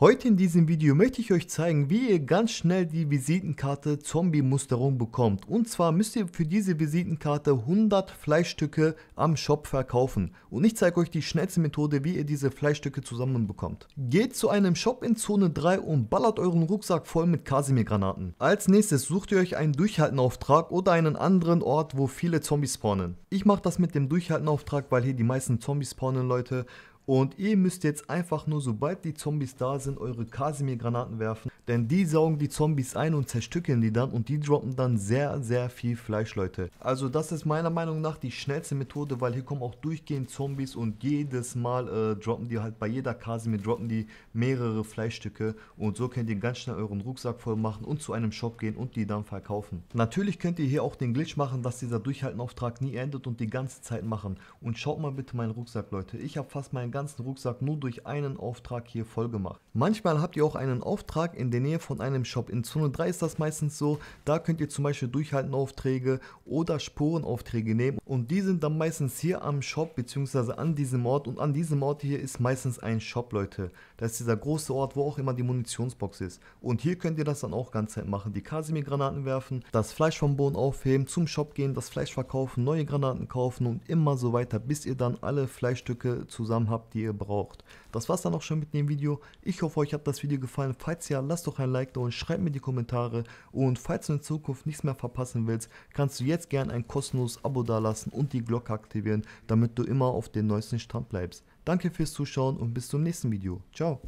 Heute in diesem Video möchte ich euch zeigen, wie ihr ganz schnell die Visitenkarte Zombie-Musterung bekommt. Und zwar müsst ihr für diese Visitenkarte 100 Fleischstücke am Shop verkaufen. Und ich zeige euch die schnellste Methode, wie ihr diese Fleischstücke zusammenbekommt. Geht zu einem Shop in Zone 3 und ballert euren Rucksack voll mit Kasimir-Granaten. Als nächstes sucht ihr euch einen Durchhaltenauftrag oder einen anderen Ort, wo viele Zombies spawnen. Ich mache das mit dem Durchhaltenauftrag, weil hier die meisten Zombies spawnen, Leute. Und ihr müsst jetzt einfach nur, sobald die Zombies da sind, eure Kasimir-Granaten werfen. Denn die saugen die Zombies ein und zerstückeln die dann und die droppen dann sehr, sehr viel Fleisch, Leute. Also das ist meiner Meinung nach die schnellste Methode, weil hier kommen auch durchgehend Zombies und jedes Mal äh, droppen die halt bei jeder Kasimir droppen die mehrere Fleischstücke. Und so könnt ihr ganz schnell euren Rucksack voll machen und zu einem Shop gehen und die dann verkaufen. Natürlich könnt ihr hier auch den Glitch machen, dass dieser Durchhaltenauftrag nie endet und die ganze Zeit machen. Und schaut mal bitte meinen Rucksack, Leute. Ich habe fast meinen ganzen Rucksack nur durch einen Auftrag hier voll gemacht. Manchmal habt ihr auch einen Auftrag in der Nähe von einem Shop. In Zone 3 ist das meistens so. Da könnt ihr zum Beispiel Durchhaltenaufträge oder Spurenaufträge nehmen. Und die sind dann meistens hier am Shop bzw. an diesem Ort. Und an diesem Ort hier ist meistens ein Shop, Leute. Das ist dieser große Ort, wo auch immer die Munitionsbox ist. Und hier könnt ihr das dann auch ganz Zeit machen. Die Kasimir-Granaten werfen, das Fleisch vom Boden aufheben, zum Shop gehen, das Fleisch verkaufen, neue Granaten kaufen und immer so weiter, bis ihr dann alle Fleischstücke zusammen habt, die ihr braucht. Das war's dann auch schon mit dem Video. Ich hoffe, euch hat das Video gefallen. Falls ja, lasst doch ein Like da und schreibt mir die Kommentare. Und falls du in Zukunft nichts mehr verpassen willst, kannst du jetzt gerne ein kostenloses Abo dalassen und die Glocke aktivieren, damit du immer auf dem neuesten Stand bleibst. Danke fürs Zuschauen und bis zum nächsten Video. Ciao.